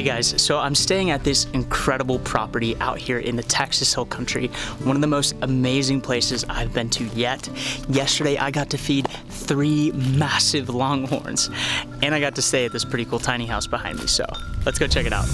Hey guys, so I'm staying at this incredible property out here in the Texas Hill Country, one of the most amazing places I've been to yet. Yesterday I got to feed three massive longhorns, and I got to stay at this pretty cool tiny house behind me, so let's go check it out.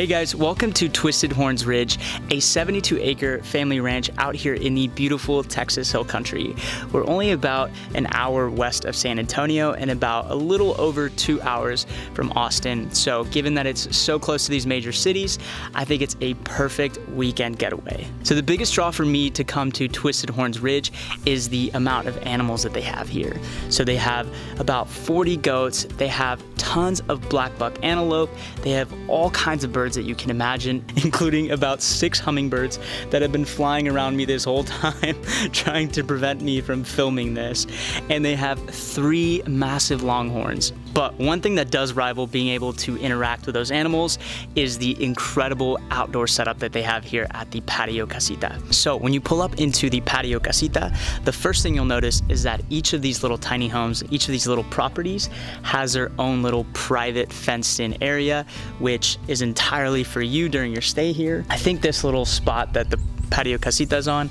Hey guys, welcome to Twisted Horns Ridge, a 72 acre family ranch out here in the beautiful Texas Hill Country. We're only about an hour west of San Antonio and about a little over two hours from Austin. So given that it's so close to these major cities, I think it's a perfect weekend getaway. So the biggest draw for me to come to Twisted Horns Ridge is the amount of animals that they have here. So they have about 40 goats, they have tons of black buck antelope, they have all kinds of birds birds that you can imagine, including about six hummingbirds that have been flying around me this whole time, trying to prevent me from filming this. And they have three massive longhorns. But one thing that does rival being able to interact with those animals is the incredible outdoor setup that they have here at the Patio Casita. So when you pull up into the Patio Casita, the first thing you'll notice is that each of these little tiny homes, each of these little properties has their own little private fenced in area, which is entirely for you during your stay here. I think this little spot that the patio casitas on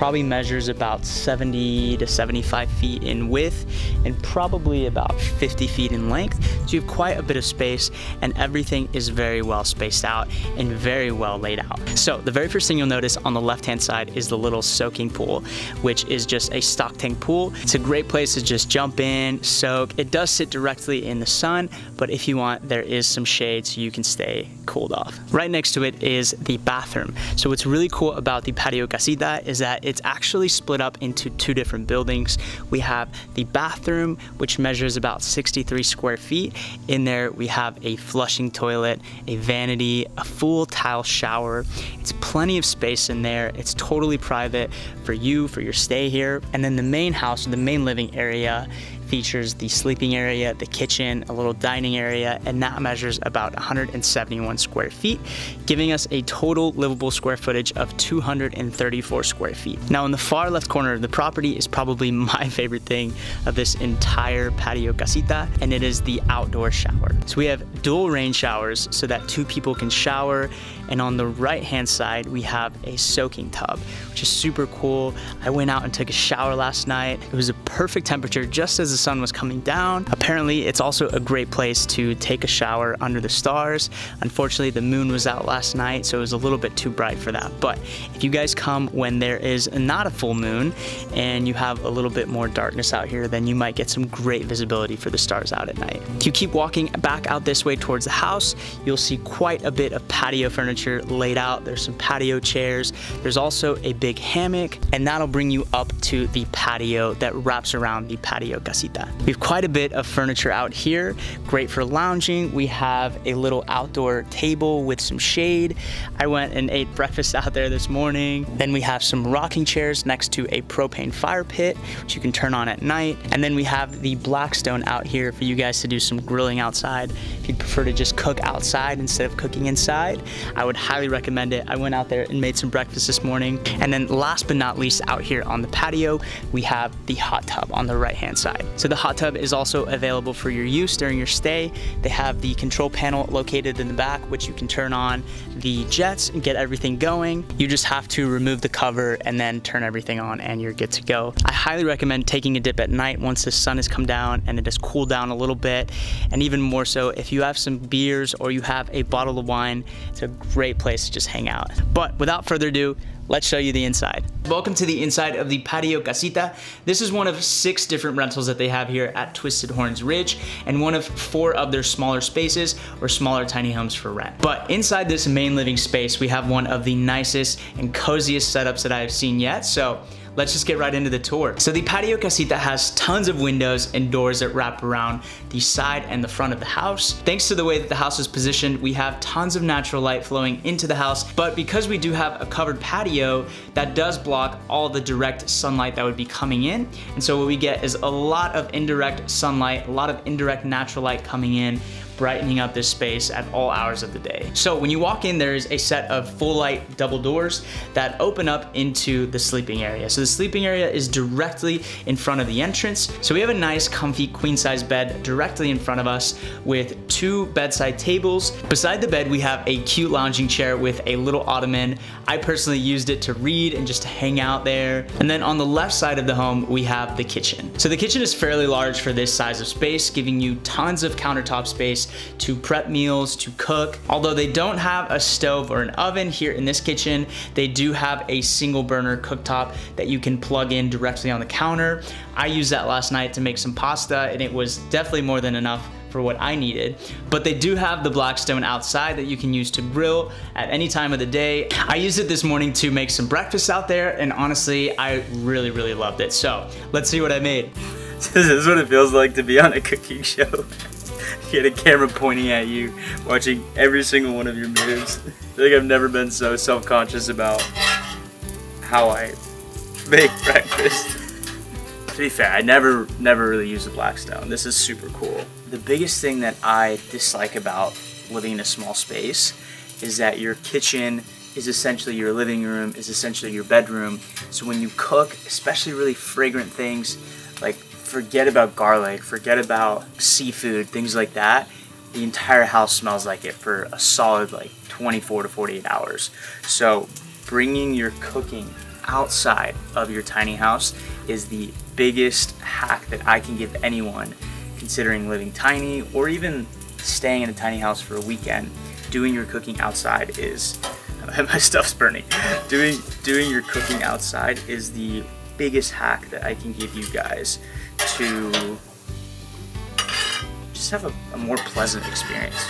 probably measures about 70 to 75 feet in width and probably about 50 feet in length. So you have quite a bit of space and everything is very well spaced out and very well laid out. So the very first thing you'll notice on the left hand side is the little soaking pool, which is just a stock tank pool. It's a great place to just jump in, soak. It does sit directly in the sun, but if you want, there is some shade so you can stay cooled off. Right next to it is the bathroom. So what's really cool about the patio casita is that it's actually split up into two different buildings. We have the bathroom, which measures about 63 square feet. In there, we have a flushing toilet, a vanity, a full tile shower. It's plenty of space in there. It's totally private for you, for your stay here. And then the main house, the main living area features the sleeping area, the kitchen, a little dining area, and that measures about 171 square feet, giving us a total livable square footage of 234 square feet. Now in the far left corner of the property is probably my favorite thing of this entire patio casita, and it is the outdoor shower. So we have dual rain showers so that two people can shower, and on the right hand side, we have a soaking tub, which is super cool. I went out and took a shower last night. It was a perfect temperature just as the sun was coming down. Apparently, it's also a great place to take a shower under the stars. Unfortunately, the moon was out last night, so it was a little bit too bright for that. But if you guys come when there is not a full moon and you have a little bit more darkness out here, then you might get some great visibility for the stars out at night. If you keep walking back out this way towards the house, you'll see quite a bit of patio furniture laid out. There's some patio chairs. There's also a big hammock, and that'll bring you up to the patio that wraps around the patio casita casita. We have quite a bit of furniture out here, great for lounging. We have a little outdoor table with some shade. I went and ate breakfast out there this morning. Then we have some rocking chairs next to a propane fire pit, which you can turn on at night. And then we have the Blackstone out here for you guys to do some grilling outside. If you'd prefer to just cook outside instead of cooking inside, I would highly recommend it. I went out there and made some breakfast this morning. And then last but not least, out here on the patio, we have the hot tub on the right hand side. So the hot tub is also available for your use during your stay. They have the control panel located in the back, which you can turn on the jets and get everything going. You just have to remove the cover and then turn everything on and you're good to go. I highly recommend taking a dip at night once the sun has come down and it has cooled down a little bit. And even more so, if you have some beers or you have a bottle of wine, it's a great place to just hang out. But without further ado, let's show you the inside. Welcome to the inside of the Patio Casita. This is one of six different rentals that they have here at Twisted Horns Ridge and one of four of their smaller spaces or smaller tiny homes for rent. But inside this main living space, we have one of the nicest and coziest setups that I've seen yet. So let's just get right into the tour. So the patio casita has tons of windows and doors that wrap around the side and the front of the house. Thanks to the way that the house is positioned, we have tons of natural light flowing into the house, but because we do have a covered patio, that does block all the direct sunlight that would be coming in. And so what we get is a lot of indirect sunlight, a lot of indirect natural light coming in, brightening up this space at all hours of the day. So when you walk in, there's a set of full light double doors that open up into the sleeping area. So the sleeping area is directly in front of the entrance. So we have a nice comfy queen size bed directly in front of us with two bedside tables. Beside the bed, we have a cute lounging chair with a little ottoman. I personally used it to read and just to hang out there. And then on the left side of the home, we have the kitchen. So the kitchen is fairly large for this size of space, giving you tons of countertop space to prep meals, to cook. Although they don't have a stove or an oven here in this kitchen, they do have a single burner cooktop that you can plug in directly on the counter. I used that last night to make some pasta and it was definitely more than enough for what I needed. But they do have the Blackstone outside that you can use to grill at any time of the day. I used it this morning to make some breakfast out there and honestly, I really, really loved it. So let's see what I made. this is what it feels like to be on a cooking show. Get a camera pointing at you, watching every single one of your moves. I think I've never been so self-conscious about how I make breakfast. to be fair, I never, never really use a Blackstone. This is super cool. The biggest thing that I dislike about living in a small space is that your kitchen is essentially your living room, is essentially your bedroom. So when you cook, especially really fragrant things forget about garlic, forget about seafood, things like that. The entire house smells like it for a solid like 24 to 48 hours. So bringing your cooking outside of your tiny house is the biggest hack that I can give anyone considering living tiny or even staying in a tiny house for a weekend. Doing your cooking outside is my stuff's burning. Doing doing your cooking outside is the biggest hack that I can give you guys to just have a, a more pleasant experience.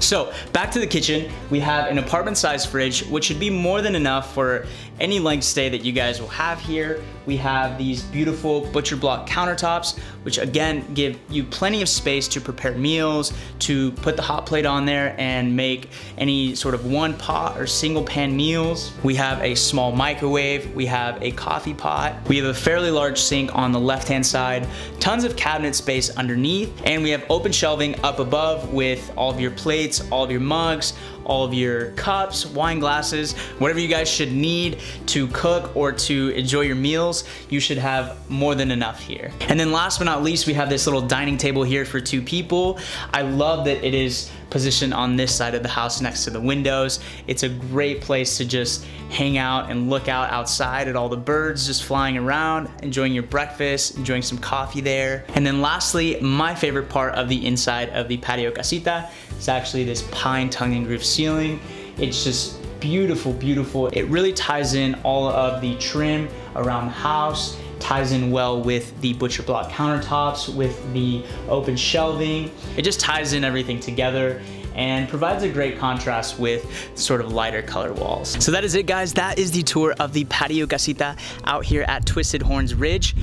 So back to the kitchen, we have an apartment sized fridge, which should be more than enough for any length stay that you guys will have here. We have these beautiful butcher block countertops, which again, give you plenty of space to prepare meals, to put the hot plate on there and make any sort of one pot or single pan meals. We have a small microwave, we have a coffee pot, we have a fairly large sink on the left-hand side, tons of cabinet space underneath, and we have open shelving up above with all of your plates, all of your mugs, all of your cups, wine glasses, whatever you guys should need to cook or to enjoy your meals, you should have more than enough here. And then last but not least, we have this little dining table here for two people. I love that it is positioned on this side of the house next to the windows. It's a great place to just hang out and look out outside at all the birds just flying around, enjoying your breakfast, enjoying some coffee there. And then lastly, my favorite part of the inside of the patio casita is actually this pine tongue and groove ceiling. It's just beautiful, beautiful. It really ties in all of the trim around the house ties in well with the butcher block countertops, with the open shelving. It just ties in everything together and provides a great contrast with sort of lighter color walls. So that is it guys, that is the tour of the patio casita out here at Twisted Horns Ridge.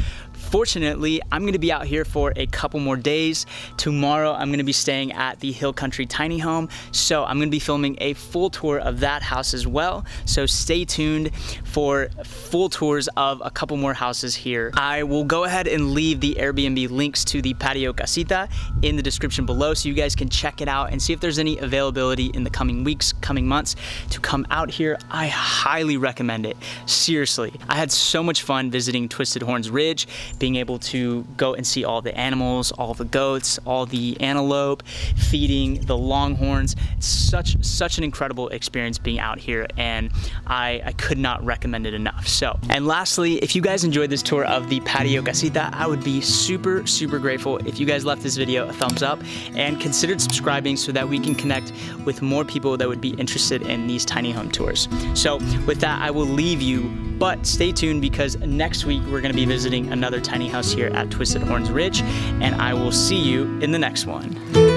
Fortunately, I'm gonna be out here for a couple more days. Tomorrow, I'm gonna be staying at the Hill Country Tiny Home, so I'm gonna be filming a full tour of that house as well. So stay tuned for full tours of a couple more houses here. I will go ahead and leave the Airbnb links to the Patio Casita in the description below so you guys can check it out and see if there's any availability in the coming weeks, coming months to come out here. I highly recommend it, seriously. I had so much fun visiting Twisted Horns Ridge being able to go and see all the animals, all the goats, all the antelope, feeding the longhorns. such, such an incredible experience being out here and I, I could not recommend it enough. So, and lastly, if you guys enjoyed this tour of the Patio Casita, I would be super, super grateful if you guys left this video a thumbs up and considered subscribing so that we can connect with more people that would be interested in these tiny home tours. So with that, I will leave you, but stay tuned because next week we're gonna be visiting another tiny house here at Twisted Horns Ridge, and I will see you in the next one.